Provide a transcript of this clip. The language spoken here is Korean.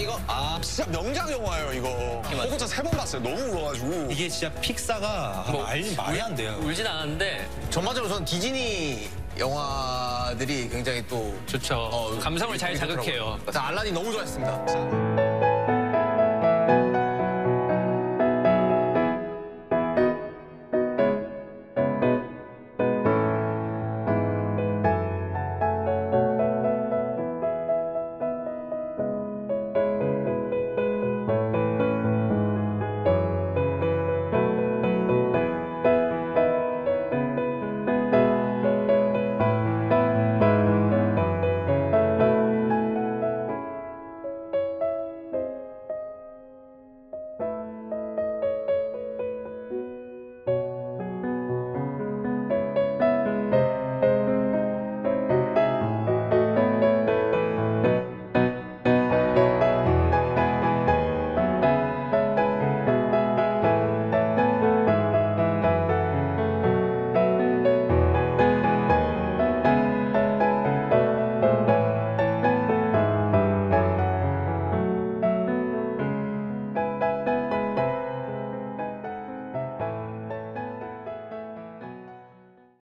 이거 아 진짜 명작 영화예요 이거. 호구차 세 번 봤어요. 너무 울어가지고. 이게 진짜 픽사가 뭐, 아, 말이, 말이 안 돼요. 울진 않았는데 전반적으로 저는 디즈니 영화들이 굉장히 또 좋죠. 어, 감성을 잘 자극해요. 알라딘 너무 좋아했습니다.